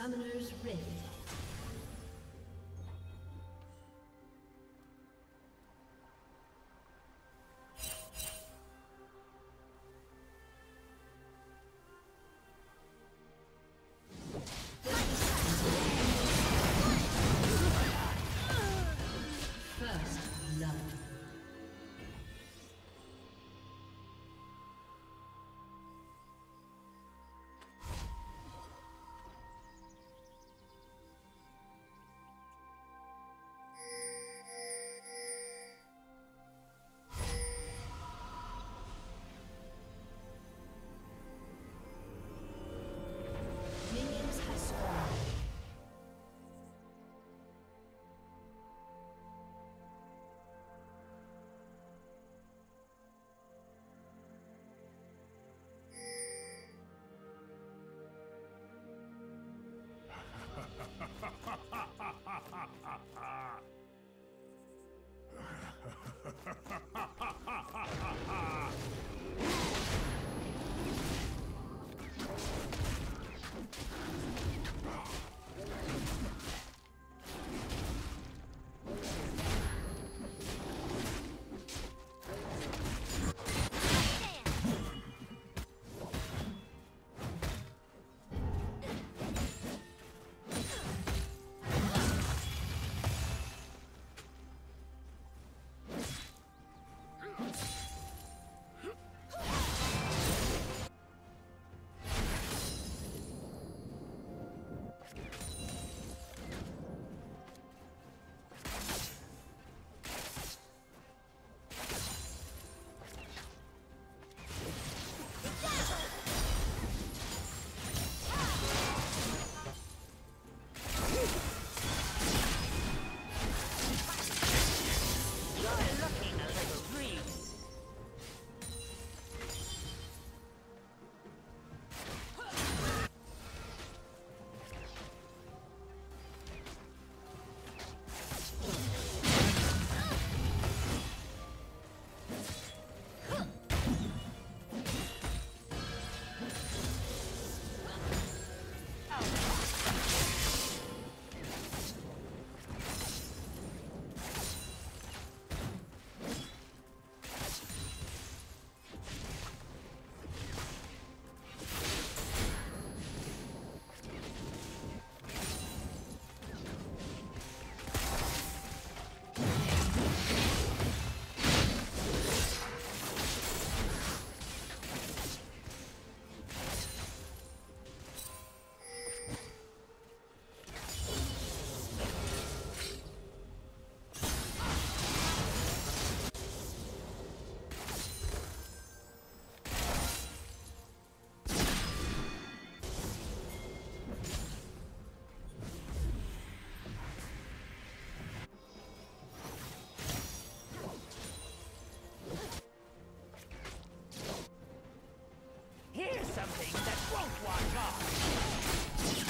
Summoner's Rift. Something that won't wash off.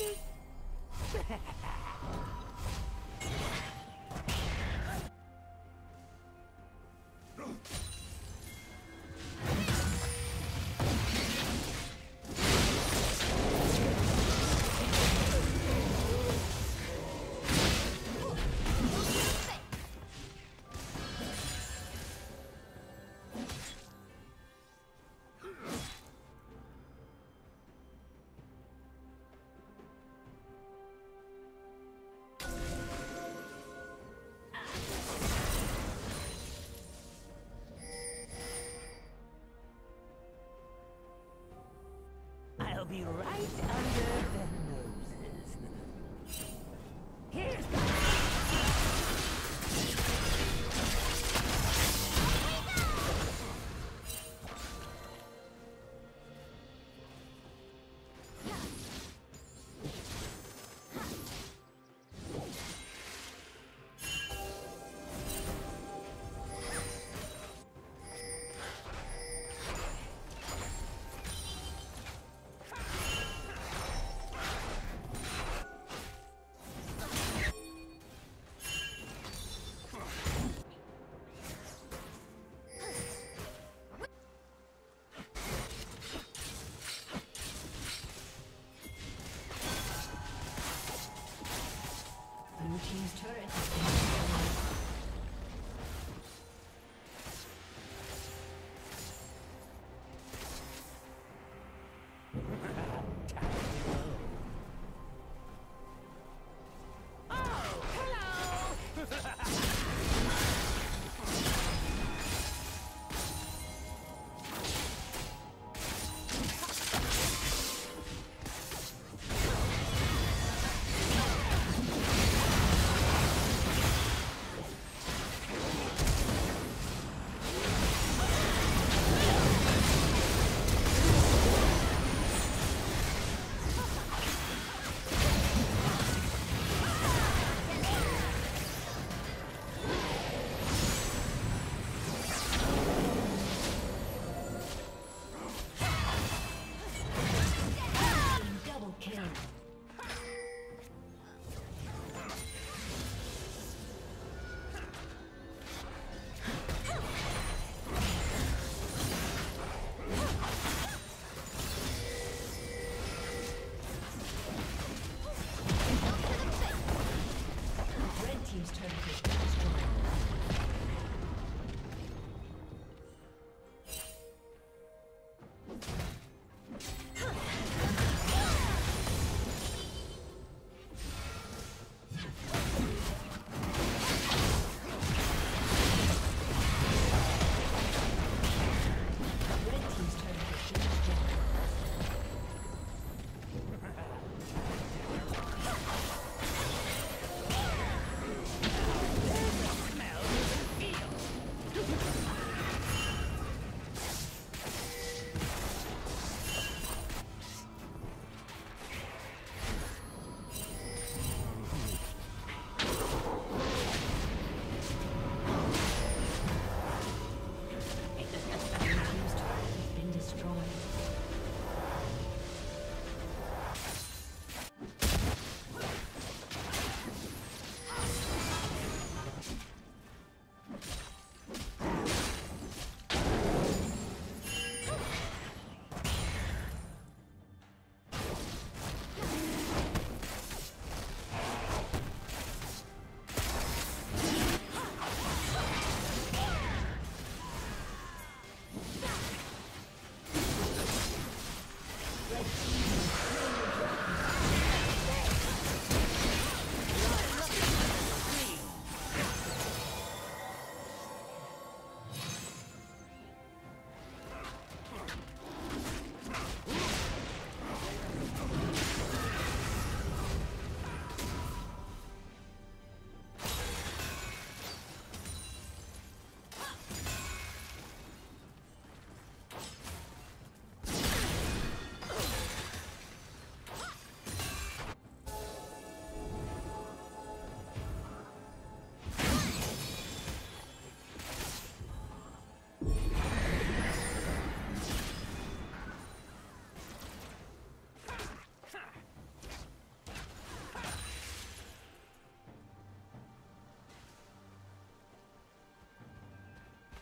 I'll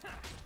Ha!